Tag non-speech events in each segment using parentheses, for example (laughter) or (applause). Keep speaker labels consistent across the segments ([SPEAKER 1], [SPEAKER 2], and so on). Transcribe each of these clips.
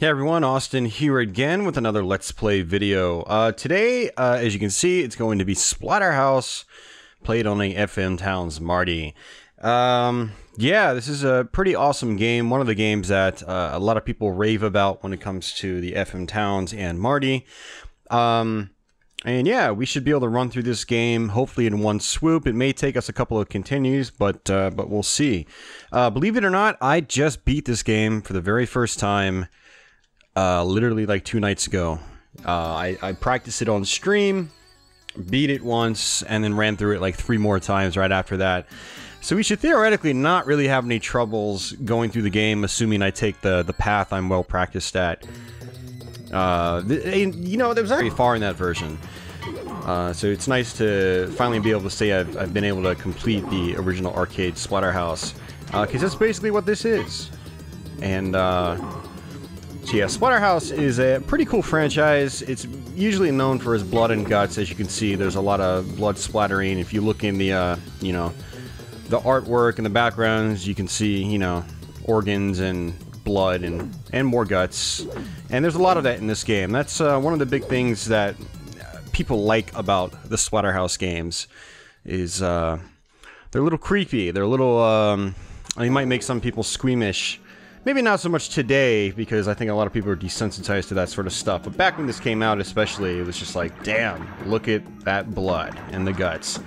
[SPEAKER 1] Hey everyone, Austin here again with another Let's Play video. Uh, today, uh, as you can see, it's going to be Splatterhouse, played on a FM Towns Marty. Um, yeah, this is a pretty awesome game. One of the games that uh, a lot of people rave about when it comes to the FM Towns and Marty. Um, and yeah, we should be able to run through this game, hopefully in one swoop. It may take us a couple of continues, but uh, but we'll see. Uh, believe it or not, I just beat this game for the very first time uh, literally like two nights ago. Uh, I, I practiced it on stream, beat it once, and then ran through it like three more times right after that. So we should theoretically not really have any troubles going through the game, assuming I take the, the path I'm well practiced at. Uh, you know, there was very far in that version. Uh, so it's nice to finally be able to say I've, I've been able to complete the original arcade Splatterhouse. Because uh, that's basically what this is. And, uh, so yeah, Splatterhouse is a pretty cool franchise. It's usually known for its blood and guts. As you can see, there's a lot of blood splattering. If you look in the, uh, you know, the artwork and the backgrounds, you can see, you know, organs and blood and, and more guts. And there's a lot of that in this game. That's uh, one of the big things that people like about the Splatterhouse games is uh, they're a little creepy. They're a little, um, they might make some people squeamish Maybe not so much today, because I think a lot of people are desensitized to that sort of stuff. But back when this came out, especially, it was just like, damn, look at that blood and the guts.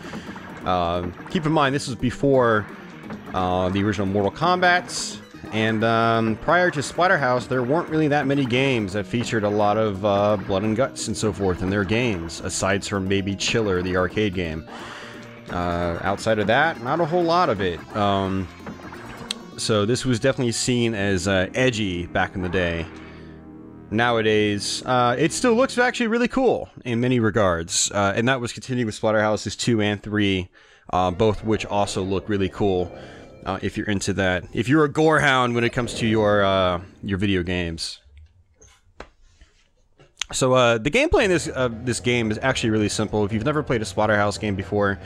[SPEAKER 1] Uh, keep in mind, this was before uh, the original Mortal Kombat, And um, prior to Splatterhouse, there weren't really that many games that featured a lot of uh, blood and guts and so forth in their games, aside from maybe Chiller, the arcade game. Uh, outside of that, not a whole lot of it. Um, so this was definitely seen as uh, edgy back in the day. Nowadays, uh, it still looks actually really cool in many regards, uh, and that was continued with Splatterhouses 2 and 3, uh, both which also look really cool uh, if you're into that. If you're a gorehound when it comes to your uh, your video games. So uh, the gameplay in this uh, this game is actually really simple. If you've never played a Splatterhouse game before,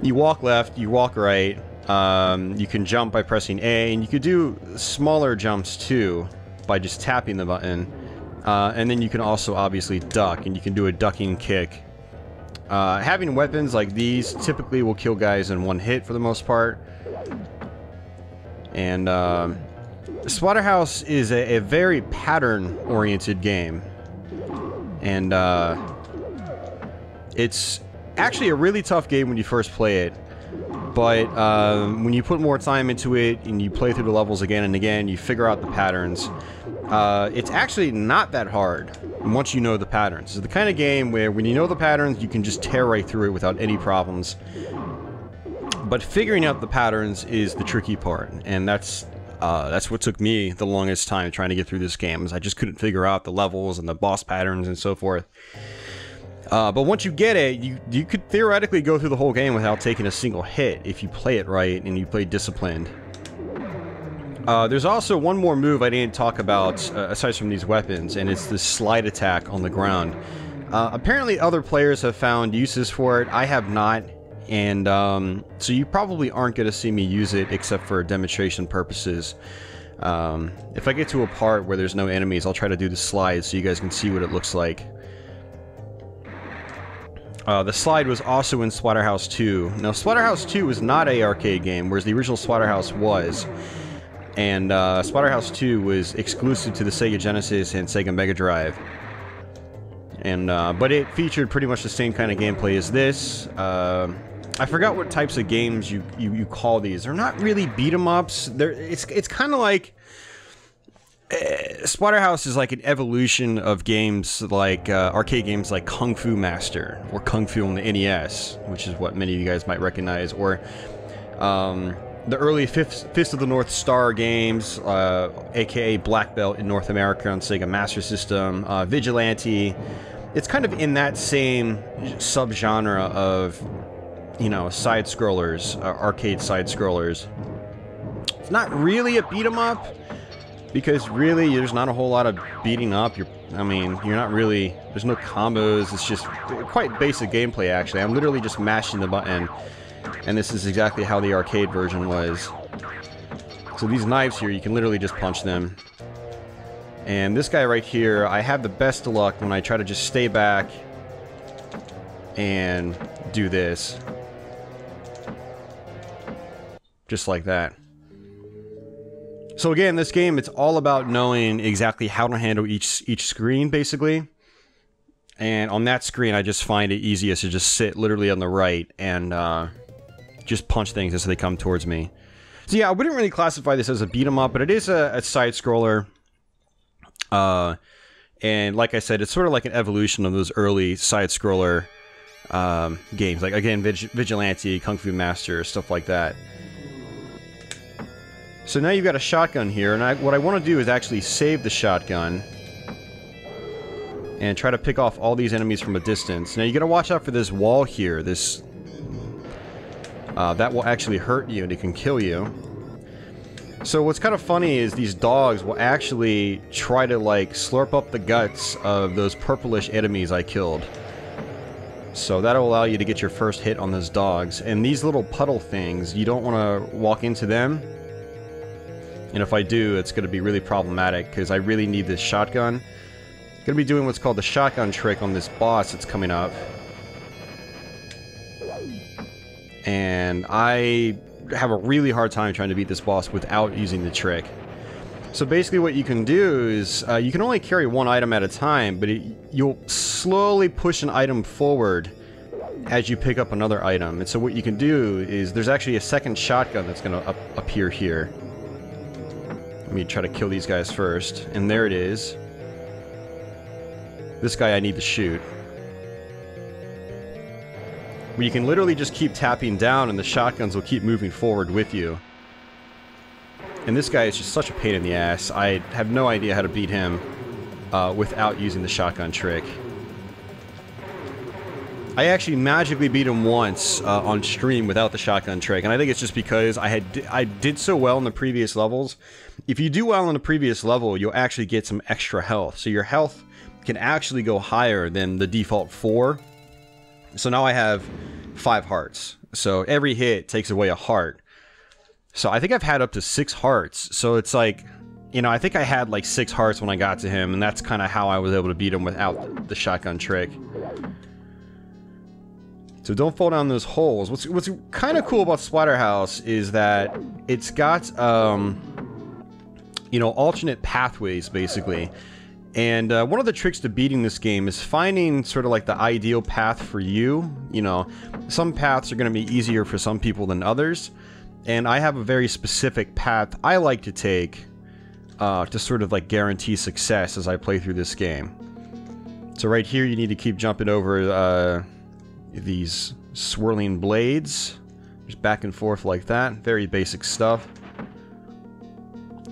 [SPEAKER 1] you walk left, you walk right, um, you can jump by pressing A, and you could do smaller jumps too by just tapping the button. Uh, and then you can also obviously duck, and you can do a ducking kick. Uh, having weapons like these typically will kill guys in one hit for the most part. And uh, Splatterhouse is a, a very pattern-oriented game. And uh, it's actually a really tough game when you first play it but um, when you put more time into it and you play through the levels again and again, you figure out the patterns. Uh, it's actually not that hard once you know the patterns. It's the kind of game where when you know the patterns, you can just tear right through it without any problems. But figuring out the patterns is the tricky part, and that's uh, that's what took me the longest time trying to get through this game. Is I just couldn't figure out the levels and the boss patterns and so forth. Uh, but once you get it, you you could theoretically go through the whole game without taking a single hit if you play it right and you play disciplined. Uh, there's also one more move I didn't talk about uh, aside from these weapons, and it's the slide attack on the ground. Uh, apparently, other players have found uses for it. I have not, and um, so you probably aren't going to see me use it except for demonstration purposes. Um, if I get to a part where there's no enemies, I'll try to do the slide so you guys can see what it looks like. Uh, the slide was also in Splatterhouse 2. Now, Splatterhouse 2 was not a arcade game, whereas the original Splatterhouse was. And uh, Splatterhouse 2 was exclusive to the Sega Genesis and Sega Mega Drive. And uh, but it featured pretty much the same kind of gameplay as this. Uh, I forgot what types of games you, you, you call these. They're not really beat 'em ups. They're it's it's kind of like uh, Splatterhouse is like an evolution of games like uh, arcade games like Kung Fu Master or Kung Fu on the NES, which is what many of you guys might recognize, or um, the early Fist, Fist, of the North Star games, uh, aka Black Belt in North America on Sega Master System, uh, Vigilante. It's kind of in that same subgenre of, you know, side scrollers, uh, arcade side scrollers. It's not really a beat 'em up because really there's not a whole lot of beating up. You're, I mean, you're not really, there's no combos. It's just quite basic gameplay, actually. I'm literally just mashing the button, and this is exactly how the arcade version was. So these knives here, you can literally just punch them. And this guy right here, I have the best of luck when I try to just stay back and do this. Just like that. So again, this game, it's all about knowing exactly how to handle each each screen, basically. And on that screen, I just find it easiest to just sit literally on the right and uh, just punch things as they come towards me. So yeah, I wouldn't really classify this as a beat 'em up, but it is a, a side scroller. Uh, and like I said, it's sort of like an evolution of those early side scroller um, games, like again, Vig Vigilante, Kung Fu Master, stuff like that. So now you've got a shotgun here, and I, what I want to do is actually save the shotgun and try to pick off all these enemies from a distance. Now you got to watch out for this wall here. This uh, that will actually hurt you and it can kill you. So what's kind of funny is these dogs will actually try to like slurp up the guts of those purplish enemies I killed. So that'll allow you to get your first hit on those dogs. And these little puddle things, you don't want to walk into them. And if I do, it's going to be really problematic because I really need this shotgun. Going to be doing what's called the shotgun trick on this boss that's coming up. And I have a really hard time trying to beat this boss without using the trick. So basically what you can do is, uh, you can only carry one item at a time, but it, you'll slowly push an item forward as you pick up another item. And so what you can do is, there's actually a second shotgun that's going to appear here. Let me try to kill these guys first. And there it is. This guy I need to shoot. You can literally just keep tapping down and the shotguns will keep moving forward with you. And this guy is just such a pain in the ass. I have no idea how to beat him uh, without using the shotgun trick. I actually magically beat him once uh, on stream without the shotgun trick, and I think it's just because I had I did so well in the previous levels. If you do well in the previous level, you'll actually get some extra health, so your health can actually go higher than the default four. So now I have five hearts. So every hit takes away a heart. So I think I've had up to six hearts. So it's like, you know, I think I had like six hearts when I got to him, and that's kind of how I was able to beat him without the shotgun trick. So don't fall down those holes. What's what's kind of cool about Splatterhouse is that it's got um, you know alternate pathways basically. And uh, one of the tricks to beating this game is finding sort of like the ideal path for you. You know, some paths are going to be easier for some people than others and I have a very specific path I like to take uh, to sort of like guarantee success as I play through this game. So right here you need to keep jumping over uh, these swirling blades, just back and forth like that. Very basic stuff.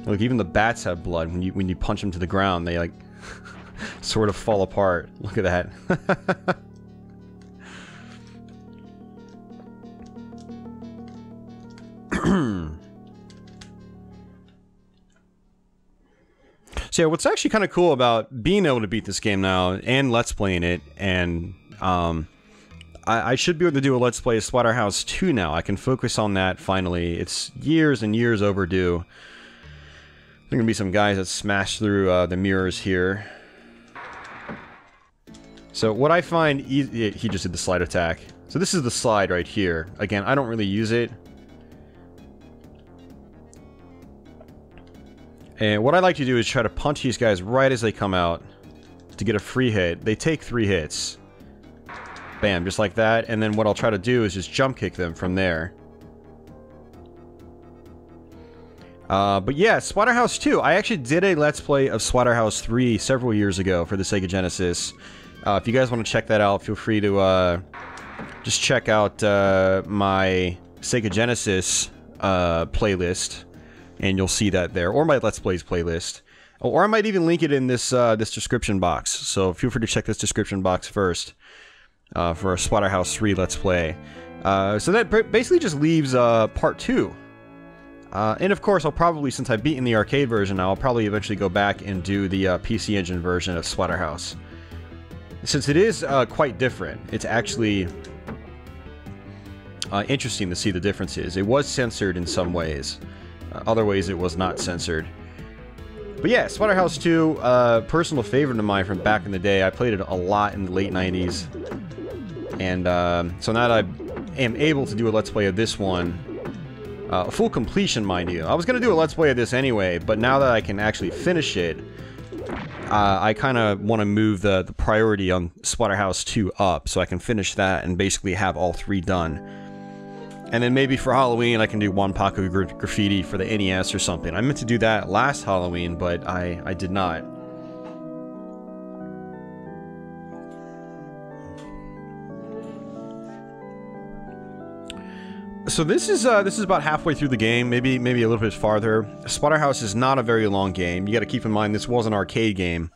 [SPEAKER 1] Look, even the bats have blood. When you when you punch them to the ground, they like (laughs) sort of fall apart. Look at that. (clears throat) so yeah, what's actually kind of cool about being able to beat this game now and let's playing it, and um, I, I, should be able to do a let's play Splatterhouse 2 now. I can focus on that finally. It's years and years overdue. There's gonna be some guys that smash through uh, the mirrors here. So what I find, he just did the slide attack. So this is the slide right here. Again, I don't really use it. And what I like to do is try to punch these guys right as they come out to get a free hit. They take three hits. Bam, just like that. And then what I'll try to do is just jump kick them from there. Uh, but yeah, Splatterhouse 2. I actually did a Let's Play of Splatterhouse 3 several years ago for the Sega Genesis. Uh, if you guys want to check that out, feel free to uh, just check out uh, my Sega Genesis uh, playlist and you'll see that there, or my Let's Plays playlist. Or I might even link it in this uh, this description box. So feel free to check this description box first uh, for a Splatterhouse 3 Let's Play. Uh, so that basically just leaves uh, part 2. Uh, and of course, I'll probably, since I've beaten the arcade version I'll probably eventually go back and do the uh, PC Engine version of Splatterhouse. Since it is quite different, it's actually interesting to see the differences. It was censored in some ways. Uh, other ways it was not censored. But yeah, Splatterhouse 2, uh, personal favorite of mine from back in the day. I played it a lot in the late 90s. And uh, so now that I am able to do a Let's Play of this one, uh, full completion, mind you. I was going to do a Let's Play of this anyway, but now that I can actually finish it, uh, I kind of want to move the, the priority on Splatterhouse 2 up so I can finish that and basically have all three done. And then maybe for Halloween I can do one Wanpaku gra Graffiti for the NES or something. I meant to do that last Halloween, but I, I did not. So this is uh, this is about halfway through the game, maybe maybe a little bit farther. Splatterhouse is not a very long game. You got to keep in mind this was an arcade game,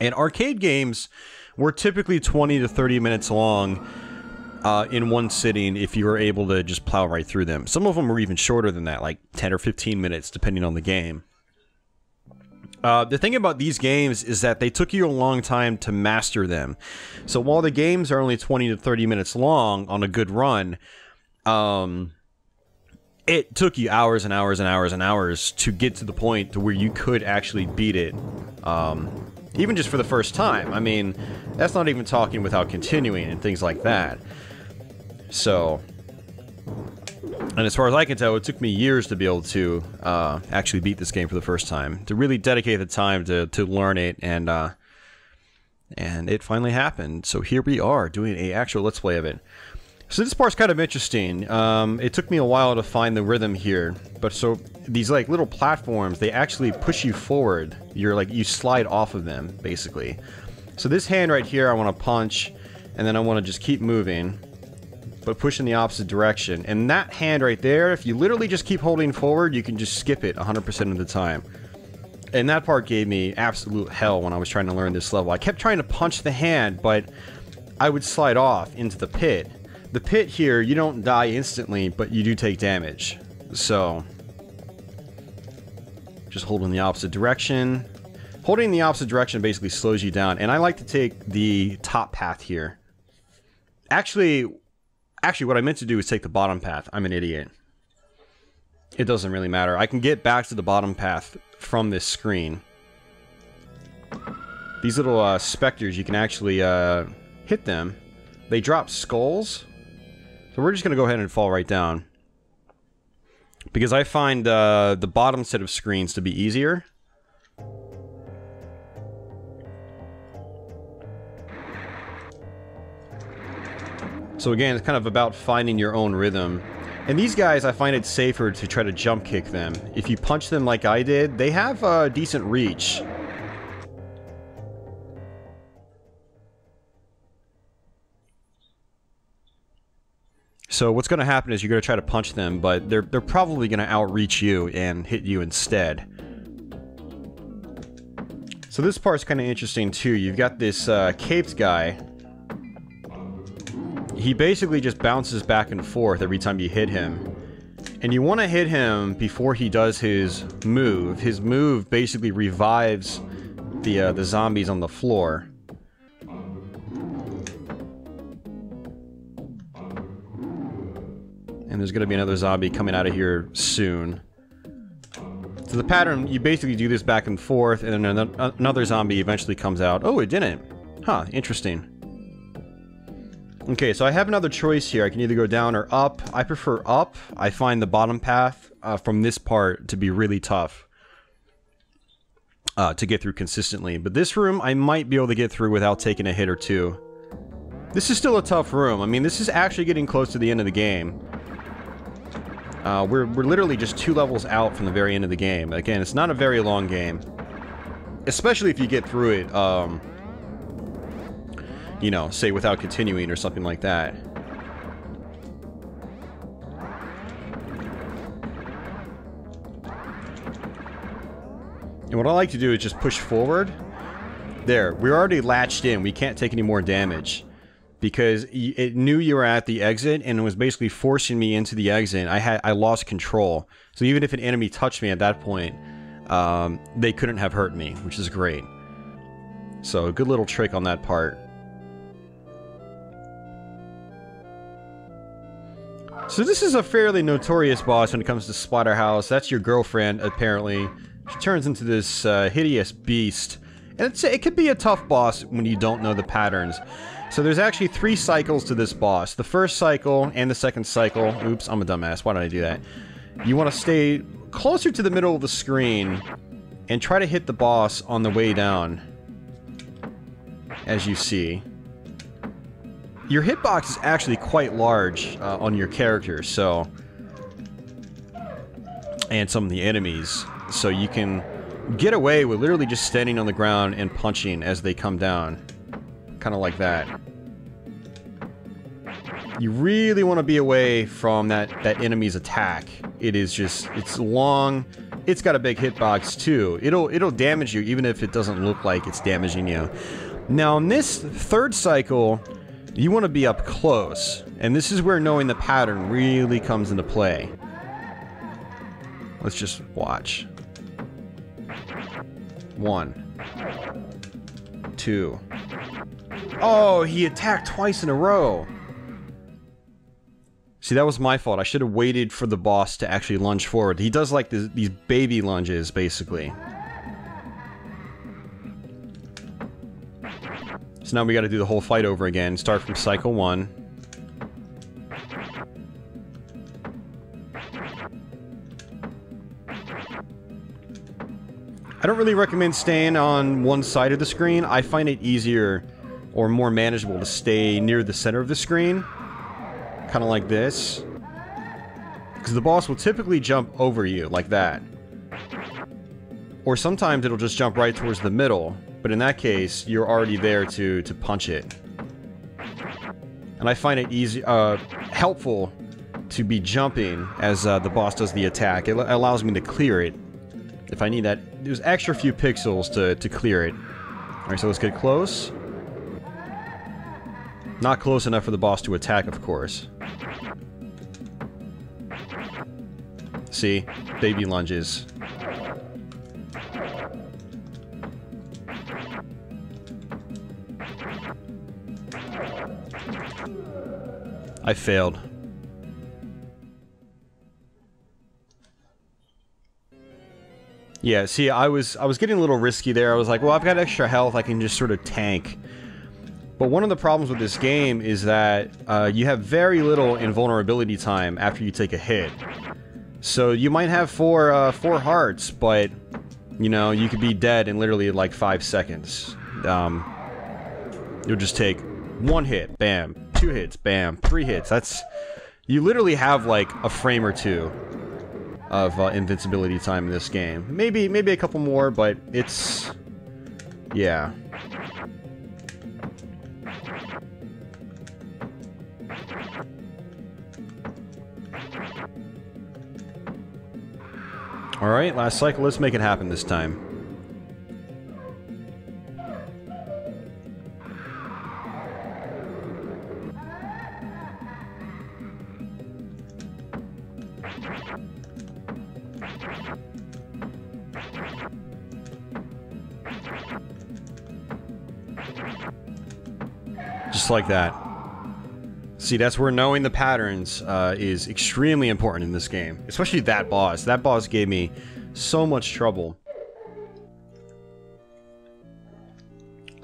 [SPEAKER 1] and arcade games were typically 20 to 30 minutes long uh, in one sitting if you were able to just plow right through them. Some of them were even shorter than that, like 10 or 15 minutes, depending on the game. Uh, the thing about these games is that they took you a long time to master them. So while the games are only 20 to 30 minutes long on a good run, um, it took you hours and hours and hours and hours to get to the point to where you could actually beat it. Um, even just for the first time. I mean, that's not even talking without continuing and things like that. So, and as far as I can tell, it took me years to be able to uh, actually beat this game for the first time. To really dedicate the time to, to learn it, and uh, and it finally happened. So here we are, doing a actual Let's Play of it. So this part's kind of interesting. Um, it took me a while to find the rhythm here, but so these like little platforms, they actually push you forward. You're like, you slide off of them, basically. So this hand right here, I want to punch, and then I want to just keep moving, but push in the opposite direction. And that hand right there, if you literally just keep holding forward, you can just skip it 100% of the time. And that part gave me absolute hell when I was trying to learn this level. I kept trying to punch the hand, but I would slide off into the pit the pit here, you don't die instantly, but you do take damage. So, just hold in the opposite direction. Holding in the opposite direction basically slows you down, and I like to take the top path here. Actually, actually what I meant to do is take the bottom path. I'm an idiot. It doesn't really matter. I can get back to the bottom path from this screen. These little uh, specters, you can actually uh, hit them. They drop skulls, so we're just going to go ahead and fall right down. Because I find uh, the bottom set of screens to be easier. So again, it's kind of about finding your own rhythm. And these guys, I find it safer to try to jump kick them. If you punch them like I did, they have a decent reach. So what's going to happen is you're going to try to punch them, but they're, they're probably going to outreach you and hit you instead. So this part's kind of interesting too. You've got this uh, caped guy. He basically just bounces back and forth every time you hit him. And you want to hit him before he does his move. His move basically revives the, uh, the zombies on the floor. And there's going to be another zombie coming out of here soon. So the pattern, you basically do this back and forth, and then another zombie eventually comes out. Oh, it didn't. Huh, interesting. Okay, so I have another choice here. I can either go down or up. I prefer up. I find the bottom path uh, from this part to be really tough uh, to get through consistently. But this room, I might be able to get through without taking a hit or two. This is still a tough room. I mean, this is actually getting close to the end of the game. Uh, we're, we're literally just two levels out from the very end of the game. Again, it's not a very long game. Especially if you get through it, um, you know, say without continuing or something like that. And what I like to do is just push forward. There, we're already latched in. We can't take any more damage because it knew you were at the exit and it was basically forcing me into the exit. I had I lost control. So even if an enemy touched me at that point, um, they couldn't have hurt me, which is great. So a good little trick on that part. So this is a fairly notorious boss when it comes to Splatterhouse. That's your girlfriend, apparently. She turns into this uh, hideous beast. And it could be a tough boss when you don't know the patterns. So there's actually three cycles to this boss. The first cycle and the second cycle... Oops, I'm a dumbass. Why did I do that? You want to stay closer to the middle of the screen and try to hit the boss on the way down. As you see. Your hitbox is actually quite large uh, on your character, so... And some of the enemies. So you can get away with literally just standing on the ground and punching as they come down. Kind of like that. You really want to be away from that, that enemy's attack. It is just, it's long, it's got a big hitbox too. It'll, it'll damage you even if it doesn't look like it's damaging you. Now in this third cycle, you want to be up close. And this is where knowing the pattern really comes into play. Let's just watch. One. Two. Oh, he attacked twice in a row. See, that was my fault. I should have waited for the boss to actually lunge forward. He does like this, these baby lunges, basically. So now we gotta do the whole fight over again. Start from cycle one. I don't really recommend staying on one side of the screen. I find it easier or more manageable to stay near the center of the screen. Kind of like this. Because the boss will typically jump over you, like that. Or sometimes it'll just jump right towards the middle, but in that case, you're already there to, to punch it. And I find it easy, uh, helpful to be jumping as uh, the boss does the attack. It allows me to clear it if I need that. There's extra few pixels to, to clear it. Alright, so let's get close. Not close enough for the boss to attack, of course. See? Baby lunges. I failed. Yeah, see, I was I was getting a little risky there. I was like, well, I've got extra health. I can just sort of tank. But one of the problems with this game is that uh, you have very little invulnerability time after you take a hit. So you might have four uh, four hearts, but you know you could be dead in literally like five seconds. Um, you'll just take one hit, bam, two hits, bam, three hits. That's you literally have like a frame or two of uh, invincibility time in this game. Maybe, maybe a couple more, but it's... Yeah. Alright, last cycle, let's make it happen this time. Like that. See, that's where knowing the patterns uh, is extremely important in this game. Especially that boss. That boss gave me so much trouble.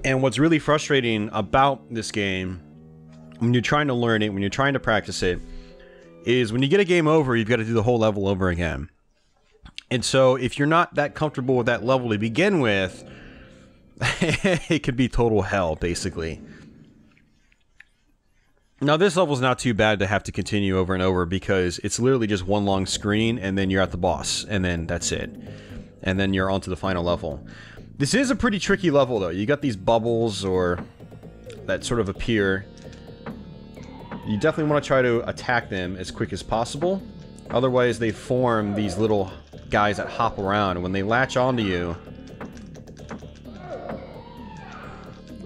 [SPEAKER 1] And what's really frustrating about this game, when you're trying to learn it, when you're trying to practice it, is when you get a game over, you've got to do the whole level over again. And so, if you're not that comfortable with that level to begin with, (laughs) it could be total hell, basically. Now, this level's not too bad to have to continue over and over because it's literally just one long screen and then you're at the boss, and then that's it. And then you're onto the final level. This is a pretty tricky level, though. You got these bubbles or that sort of appear. You definitely want to try to attack them as quick as possible. Otherwise, they form these little guys that hop around. When they latch onto you,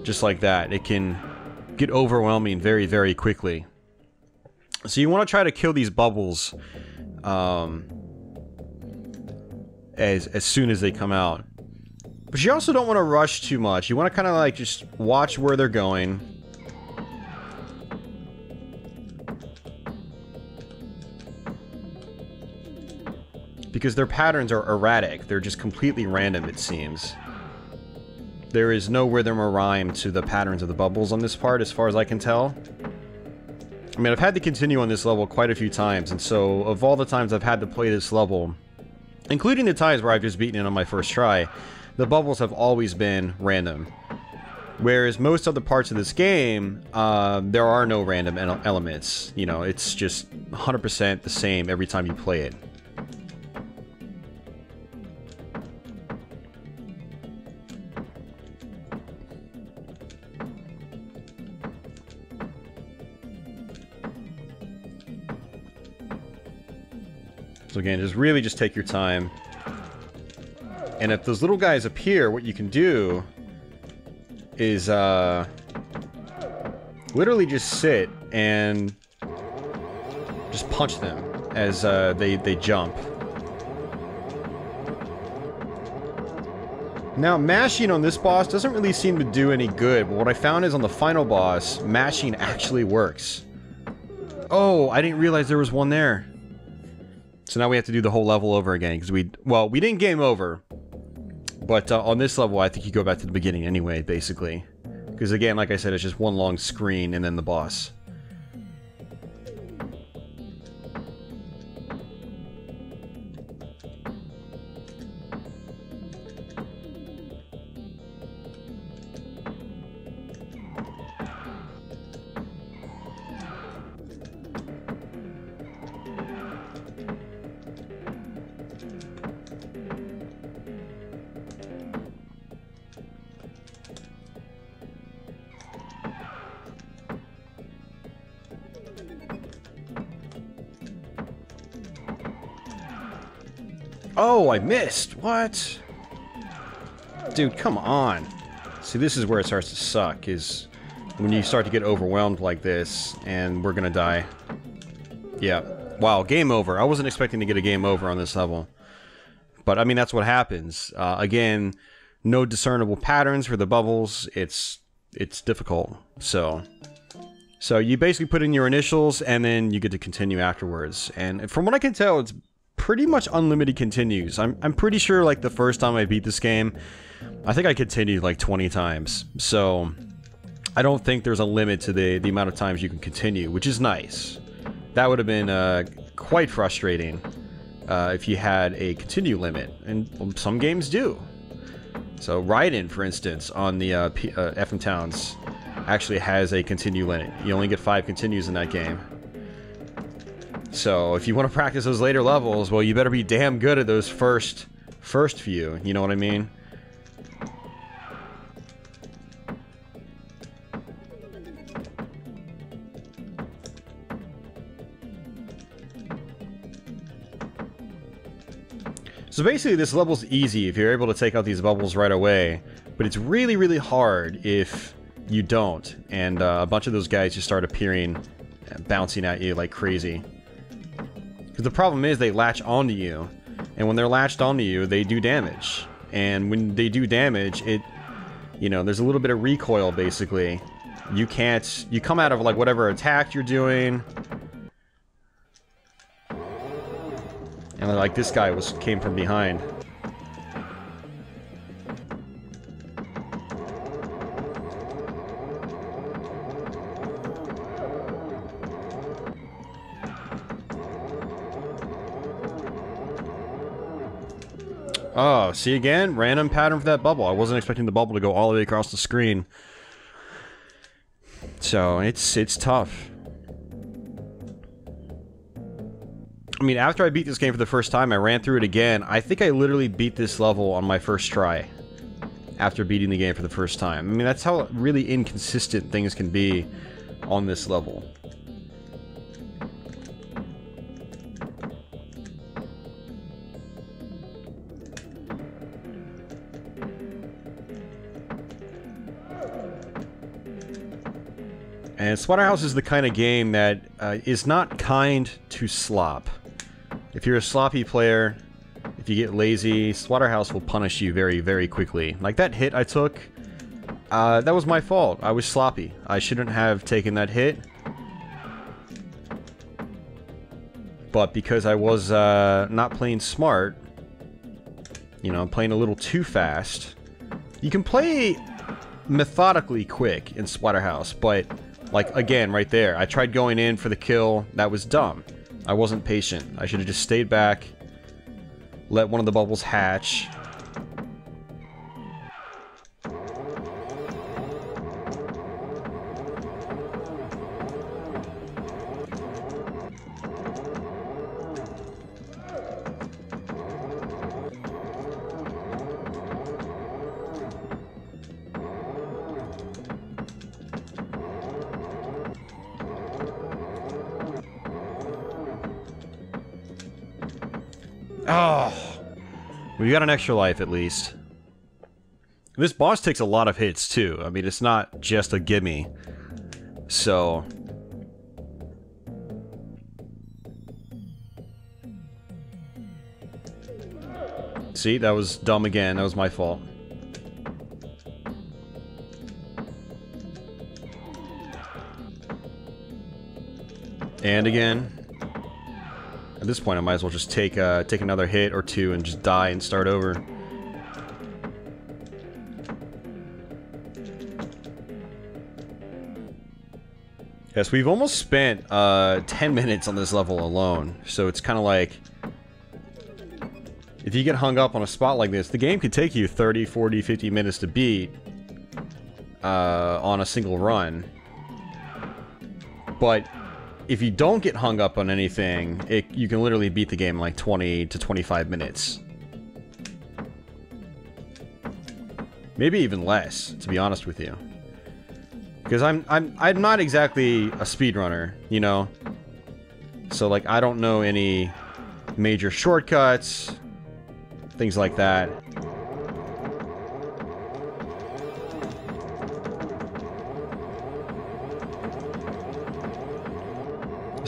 [SPEAKER 1] just like that, it can get overwhelming very, very quickly. So you want to try to kill these bubbles um, as, as soon as they come out. But you also don't want to rush too much. You want to kind of like just watch where they're going. because their patterns are erratic. They're just completely random, it seems. There is no rhythm or rhyme to the patterns of the bubbles on this part, as far as I can tell. I mean, I've had to continue on this level quite a few times, and so of all the times I've had to play this level, including the times where I've just beaten it on my first try, the bubbles have always been random. Whereas most other parts of this game, uh, there are no random elements. You know, it's just 100% the same every time you play it. So again, just really just take your time. And if those little guys appear, what you can do is uh, literally just sit and just punch them as uh, they, they jump. Now, mashing on this boss doesn't really seem to do any good, but what I found is on the final boss, mashing actually works. Oh, I didn't realize there was one there. So now we have to do the whole level over again, because we, well, we didn't game over, but uh, on this level, I think you go back to the beginning anyway, basically. Because again, like I said, it's just one long screen and then the boss. Oh, I missed. What? Dude, come on. See, this is where it starts to suck, is when you start to get overwhelmed like this, and we're gonna die. Yeah. Wow, game over. I wasn't expecting to get a game over on this level. But, I mean, that's what happens. Uh, again, no discernible patterns for the bubbles. It's it's difficult. So, so you basically put in your initials, and then you get to continue afterwards. And from what I can tell, it's pretty much unlimited continues. I'm, I'm pretty sure like the first time I beat this game, I think I continued like 20 times. So I don't think there's a limit to the, the amount of times you can continue, which is nice. That would have been uh, quite frustrating uh, if you had a continue limit, and some games do. So Raiden, for instance, on the uh, P uh, FM Towns, actually has a continue limit. You only get five continues in that game. So if you want to practice those later levels, well, you better be damn good at those first, first few. You know what I mean? So basically this level's easy if you're able to take out these bubbles right away, but it's really, really hard if you don't, and uh, a bunch of those guys just start appearing, bouncing at you like crazy. Because the problem is they latch onto you. And when they're latched onto you, they do damage. And when they do damage, it... You know, there's a little bit of recoil, basically. You can't... You come out of, like, whatever attack you're doing. And, like, this guy was came from behind. Oh, see again? Random pattern for that bubble. I wasn't expecting the bubble to go all the way across the screen. So, it's it's tough. I mean, after I beat this game for the first time, I ran through it again. I think I literally beat this level on my first try. After beating the game for the first time. I mean, that's how really inconsistent things can be on this level. And Splatterhouse is the kind of game that uh, is not kind to slop. If you're a sloppy player, if you get lazy, Splatterhouse will punish you very, very quickly. Like that hit I took, uh, that was my fault. I was sloppy. I shouldn't have taken that hit. But because I was uh, not playing smart, you know, playing a little too fast, you can play methodically quick in Splatterhouse, but like again, right there, I tried going in for the kill. That was dumb. I wasn't patient. I should have just stayed back, let one of the bubbles hatch, got an extra life at least. This boss takes a lot of hits too. I mean, it's not just a gimme. So... See, that was dumb again. That was my fault. And again. At this point, I might as well just take uh, take another hit or two and just die and start over. Yes, we've almost spent uh, 10 minutes on this level alone, so it's kind of like... If you get hung up on a spot like this, the game could take you 30, 40, 50 minutes to beat uh, on a single run. But if you don't get hung up on anything, it, you can literally beat the game in like 20 to 25 minutes. Maybe even less, to be honest with you. Because I'm I'm I'm not exactly a speedrunner, you know. So like I don't know any major shortcuts, things like that.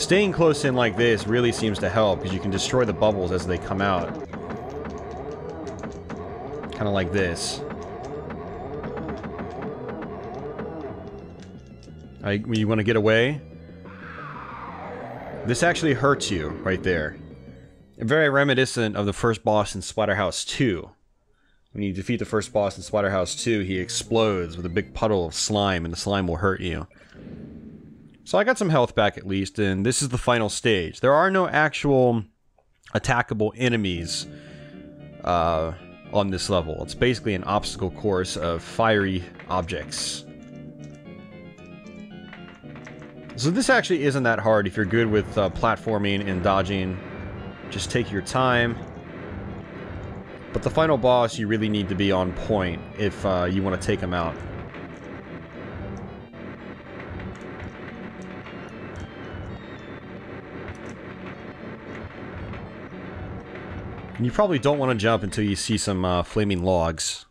[SPEAKER 1] Staying close in like this really seems to help, because you can destroy the bubbles as they come out. Kind of like this. I, you want to get away, this actually hurts you right there. Very reminiscent of the first boss in Splatterhouse 2. When you defeat the first boss in Splatterhouse 2, he explodes with a big puddle of slime, and the slime will hurt you. So I got some health back at least, and this is the final stage. There are no actual attackable enemies uh, on this level. It's basically an obstacle course of fiery objects. So this actually isn't that hard if you're good with uh, platforming and dodging. Just take your time. But the final boss, you really need to be on point if uh, you want to take him out. And you probably don't want to jump until you see some uh, flaming logs.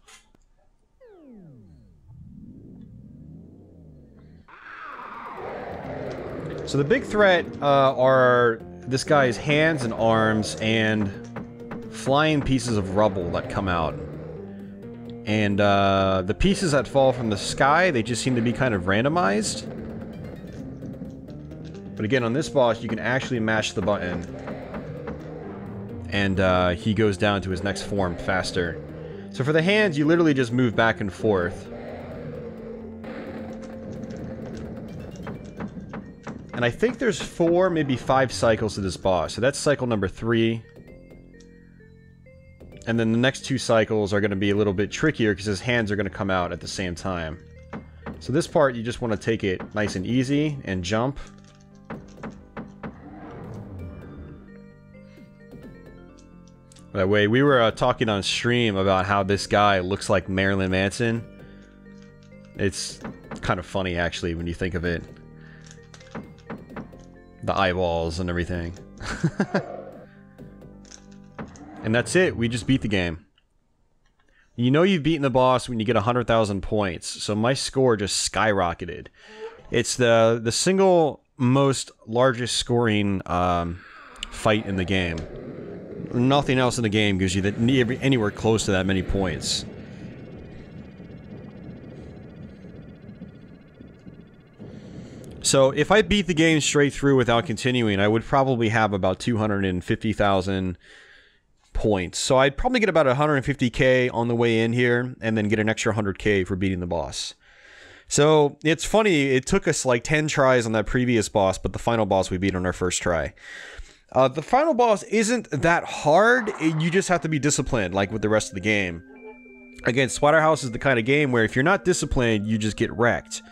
[SPEAKER 1] So the big threat uh, are this guy's hands and arms and flying pieces of rubble that come out. And uh, the pieces that fall from the sky, they just seem to be kind of randomized. But again, on this boss, you can actually mash the button and uh, he goes down to his next form faster. So for the hands, you literally just move back and forth. And I think there's four, maybe five cycles to this boss. So that's cycle number three. And then the next two cycles are going to be a little bit trickier because his hands are going to come out at the same time. So this part, you just want to take it nice and easy and jump. By the way, we were uh, talking on stream about how this guy looks like Marilyn Manson. It's kind of funny, actually, when you think of it. The eyeballs and everything. (laughs) and that's it. We just beat the game. You know you've beaten the boss when you get 100,000 points. So my score just skyrocketed. It's the the single most largest scoring um, fight in the game. Nothing else in the game gives you that anywhere close to that many points. So if I beat the game straight through without continuing, I would probably have about 250,000 points. So I'd probably get about 150k on the way in here and then get an extra 100k for beating the boss. So it's funny, it took us like 10 tries on that previous boss, but the final boss we beat on our first try. Uh, the final boss isn't that hard, you just have to be disciplined, like with the rest of the game. Again, Splatterhouse is the kind of game where if you're not disciplined, you just get wrecked.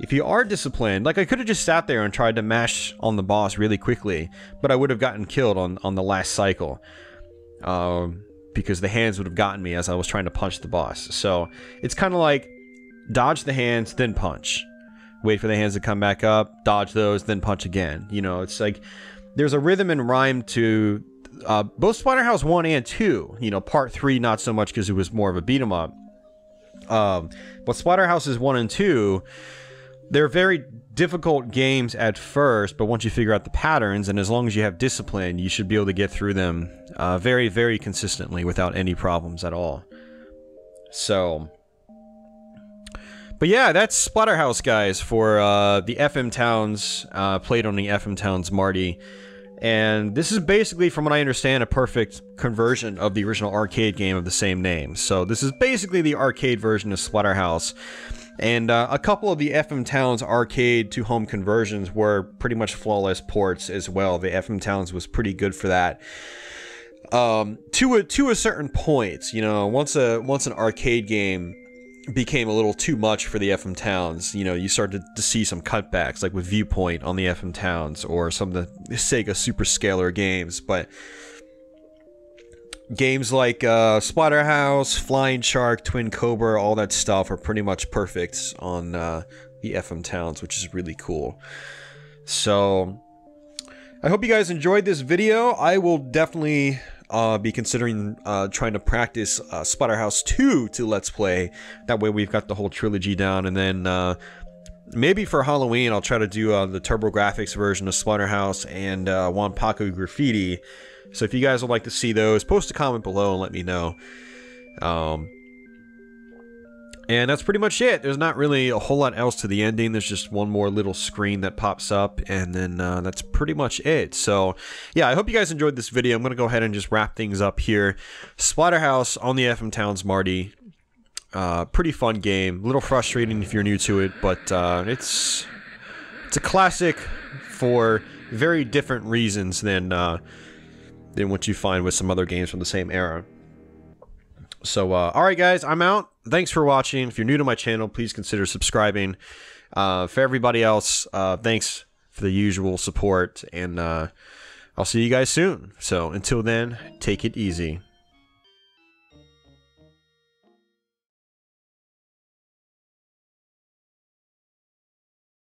[SPEAKER 1] If you are disciplined, like I could have just sat there and tried to mash on the boss really quickly, but I would have gotten killed on, on the last cycle. Um, because the hands would have gotten me as I was trying to punch the boss. So it's kind of like dodge the hands, then punch. Wait for the hands to come back up, dodge those, then punch again. You know, it's like there's a rhythm and rhyme to uh, both Splatterhouse 1 and 2. You know, part 3 not so much because it was more of a beat 'em up. Um, but Splatterhouses 1 and 2, they're very difficult games at first, but once you figure out the patterns, and as long as you have discipline, you should be able to get through them uh, very, very consistently without any problems at all. So, but yeah, that's Splatterhouse, guys, for uh, the FM Towns, uh, played on the FM Towns Marty. And this is basically, from what I understand, a perfect conversion of the original arcade game of the same name. So this is basically the arcade version of Splatterhouse. And uh, a couple of the FM Towns arcade to home conversions were pretty much flawless ports as well. The FM Towns was pretty good for that. Um, to a to a certain point, you know, once a once an arcade game became a little too much for the FM Towns, you know, you started to see some cutbacks, like with Viewpoint on the FM Towns or some of the Sega Super Scaler games, but games like uh, Splatterhouse, Flying Shark, Twin Cobra, all that stuff are pretty much perfect on uh, the FM Towns, which is really cool. So, I hope you guys enjoyed this video. I will definitely uh, be considering uh, trying to practice uh, Splatterhouse 2 to Let's Play. That way we've got the whole trilogy down, and then uh, maybe for Halloween I'll try to do uh, the TurboGrafx version of Splatterhouse and uh, Wanpaku Graffiti so if you guys would like to see those, post a comment below and let me know. Um, and that's pretty much it. There's not really a whole lot else to the ending. There's just one more little screen that pops up, and then uh, that's pretty much it. So, yeah, I hope you guys enjoyed this video. I'm going to go ahead and just wrap things up here. Splatterhouse on the FM Towns Marty. Uh, pretty fun game. A little frustrating if you're new to it, but uh, it's it's a classic for very different reasons than uh, than what you find with some other games from the same era. So, uh, alright guys, I'm out. Thanks for watching. If you're new to my channel, please consider subscribing. Uh, for everybody else, uh, thanks for the usual support, and uh, I'll see you guys soon. So, until then, take it easy.